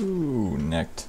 Ooh, necked.